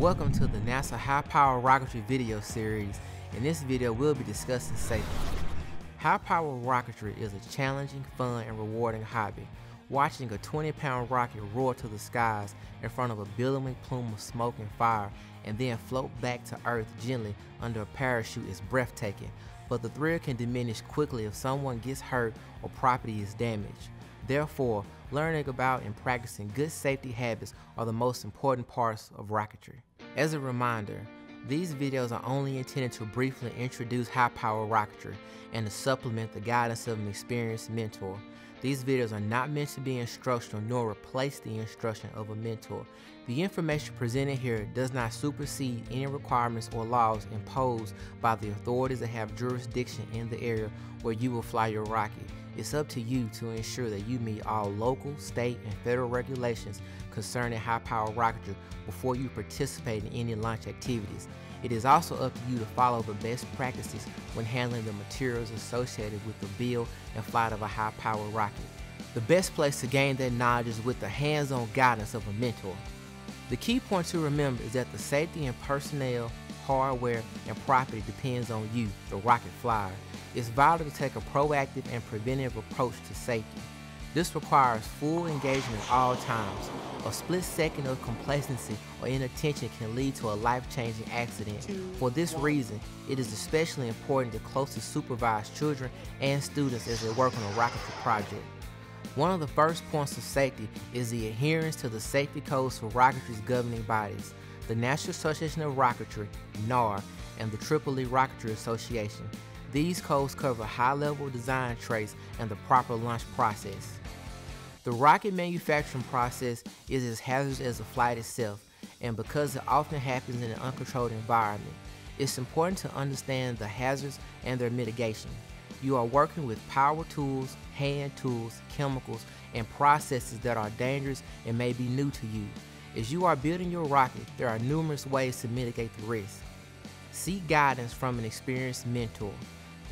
Welcome to the NASA High Power Rocketry video series. In this video, we'll be discussing safety. High power rocketry is a challenging, fun, and rewarding hobby. Watching a 20 pound rocket roar to the skies in front of a billowing plume of smoke and fire and then float back to Earth gently under a parachute is breathtaking, but the thrill can diminish quickly if someone gets hurt or property is damaged. Therefore, learning about and practicing good safety habits are the most important parts of rocketry. As a reminder, these videos are only intended to briefly introduce high power rocketry and to supplement the guidance of an experienced mentor. These videos are not meant to be instructional nor replace the instruction of a mentor. The information presented here does not supersede any requirements or laws imposed by the authorities that have jurisdiction in the area where you will fly your rocket. It's up to you to ensure that you meet all local, state, and federal regulations concerning high power rocketry before you participate in any launch activities. It is also up to you to follow the best practices when handling the materials associated with the build and flight of a high power rocket. The best place to gain that knowledge is with the hands-on guidance of a mentor. The key point to remember is that the safety and personnel, hardware, and property depends on you, the rocket flyer. It's vital to take a proactive and preventive approach to safety. This requires full engagement at all times. A split second of complacency or inattention can lead to a life-changing accident. For this reason, it is especially important to closely supervise children and students as they work on a rocketry project. One of the first points of safety is the adherence to the safety codes for rocketry's governing bodies, the National Association of Rocketry, NAR, and the Tripoli Rocketry Association. These codes cover high-level design traits and the proper launch process. The rocket manufacturing process is as hazardous as the flight itself, and because it often happens in an uncontrolled environment, it's important to understand the hazards and their mitigation. You are working with power tools, hand tools, chemicals, and processes that are dangerous and may be new to you. As you are building your rocket, there are numerous ways to mitigate the risk. Seek guidance from an experienced mentor.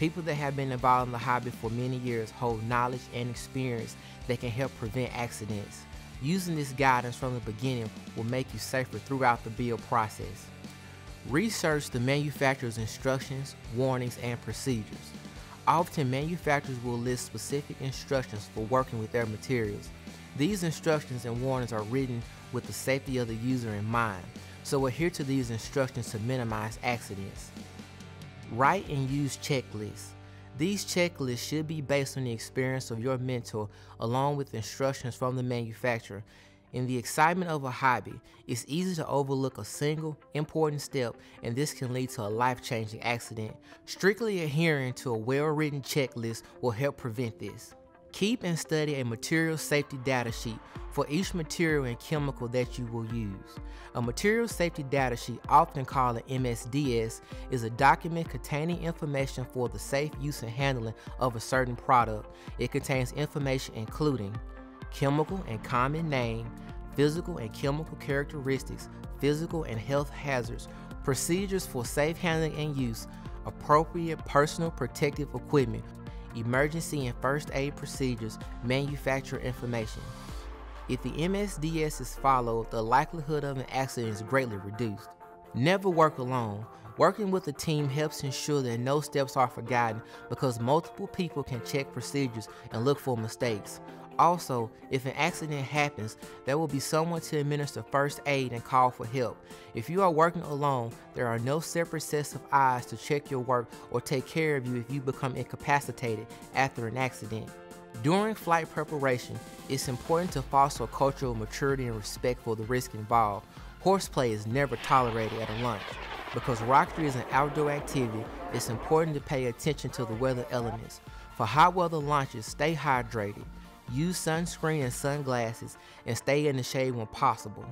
People that have been involved in the hobby for many years hold knowledge and experience that can help prevent accidents. Using this guidance from the beginning will make you safer throughout the build process. Research the manufacturer's instructions, warnings, and procedures. Often manufacturers will list specific instructions for working with their materials. These instructions and warnings are written with the safety of the user in mind, so adhere to these instructions to minimize accidents. Write and use checklists. These checklists should be based on the experience of your mentor along with instructions from the manufacturer. In the excitement of a hobby, it's easy to overlook a single, important step and this can lead to a life-changing accident. Strictly adhering to a well-written checklist will help prevent this. Keep and study a material safety data sheet for each material and chemical that you will use. A material safety data sheet, often called an MSDS, is a document containing information for the safe use and handling of a certain product. It contains information including chemical and common name, physical and chemical characteristics, physical and health hazards, procedures for safe handling and use, appropriate personal protective equipment, emergency and first aid procedures, manufacturer information. If the MSDS is followed, the likelihood of an accident is greatly reduced. Never work alone. Working with a team helps ensure that no steps are forgotten because multiple people can check procedures and look for mistakes. Also, if an accident happens, there will be someone to administer first aid and call for help. If you are working alone, there are no separate sets of eyes to check your work or take care of you if you become incapacitated after an accident. During flight preparation, it's important to foster of maturity and respect for the risk involved. Horseplay is never tolerated at a launch. Because rocketry is an outdoor activity, it's important to pay attention to the weather elements. For hot weather launches, stay hydrated. Use sunscreen and sunglasses and stay in the shade when possible.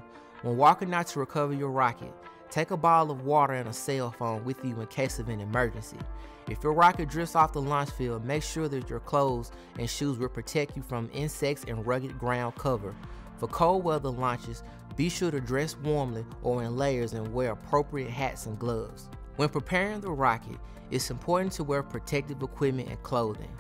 When walking out to recover your rocket, take a bottle of water and a cell phone with you in case of an emergency. If your rocket drifts off the launch field, make sure that your clothes and shoes will protect you from insects and rugged ground cover. For cold weather launches, be sure to dress warmly or in layers and wear appropriate hats and gloves. When preparing the rocket, it's important to wear protective equipment and clothing.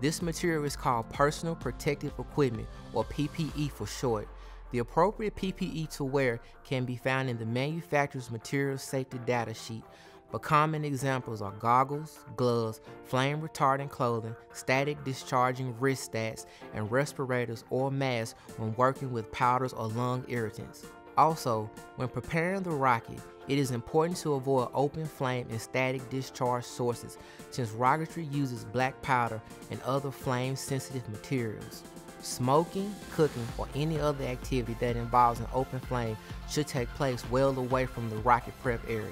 This material is called Personal Protective Equipment or PPE for short. The appropriate PPE to wear can be found in the manufacturer's material safety data sheet, but common examples are goggles, gloves, flame retardant clothing, static discharging wrist stats, and respirators or masks when working with powders or lung irritants. Also, when preparing the rocket, it is important to avoid open flame and static discharge sources since rocketry uses black powder and other flame sensitive materials. Smoking, cooking, or any other activity that involves an open flame should take place well away from the rocket prep area.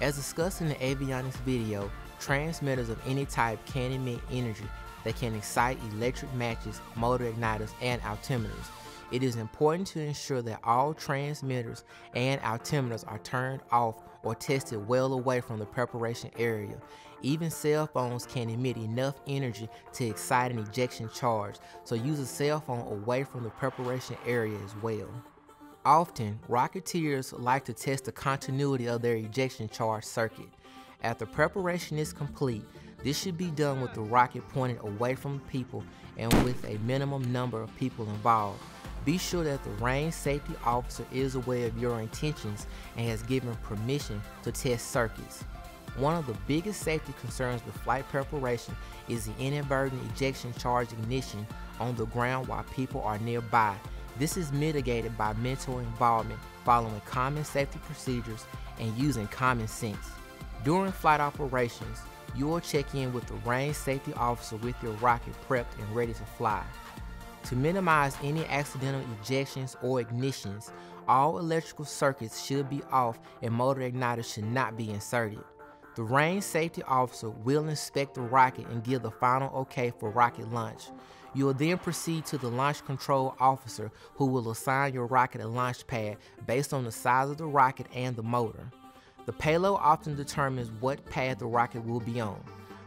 As discussed in the avionics video, transmitters of any type can emit energy that can excite electric matches, motor igniters, and altimeters. It is important to ensure that all transmitters and altimeters are turned off or tested well away from the preparation area. Even cell phones can emit enough energy to excite an ejection charge, so use a cell phone away from the preparation area as well. Often, Rocketeers like to test the continuity of their ejection charge circuit. After preparation is complete, this should be done with the rocket pointed away from people and with a minimum number of people involved. Be sure that the range safety officer is aware of your intentions and has given permission to test circuits. One of the biggest safety concerns with flight preparation is the inadvertent ejection charge ignition on the ground while people are nearby. This is mitigated by mental involvement, following common safety procedures, and using common sense. During flight operations, you will check in with the range safety officer with your rocket prepped and ready to fly. To minimize any accidental ejections or ignitions, all electrical circuits should be off and motor igniters should not be inserted. The range safety officer will inspect the rocket and give the final okay for rocket launch. You will then proceed to the launch control officer who will assign your rocket a launch pad based on the size of the rocket and the motor. The payload often determines what pad the rocket will be on.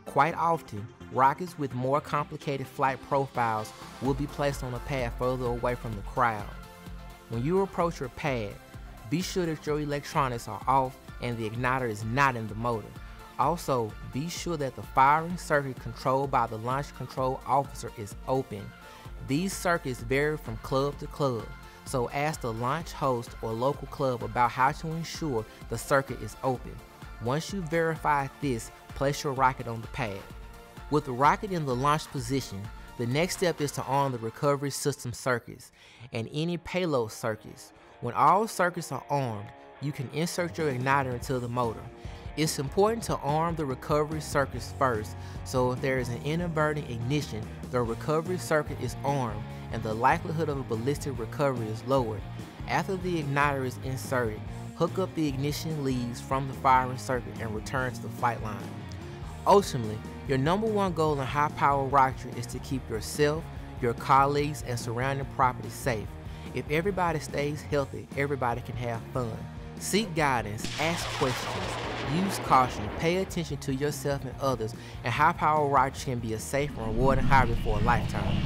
Quite often, rockets with more complicated flight profiles will be placed on a pad further away from the crowd. When you approach your pad, be sure that your electronics are off and the igniter is not in the motor. Also, be sure that the firing circuit controlled by the launch control officer is open. These circuits vary from club to club, so ask the launch host or local club about how to ensure the circuit is open. Once you verify this, place your rocket on the pad. With the rocket in the launch position, the next step is to arm the recovery system circuits and any payload circuits. When all circuits are armed, you can insert your igniter into the motor. It's important to arm the recovery circuits first, so if there is an inadvertent ignition, the recovery circuit is armed and the likelihood of a ballistic recovery is lowered. After the igniter is inserted, hook up the ignition leads from the firing circuit and return to the flight line. Ultimately, your number one goal in high power rocketry is to keep yourself, your colleagues, and surrounding property safe. If everybody stays healthy, everybody can have fun. Seek guidance, ask questions, use caution, pay attention to yourself and others, and high power rocketry can be a safe and rewarding hobby for a lifetime.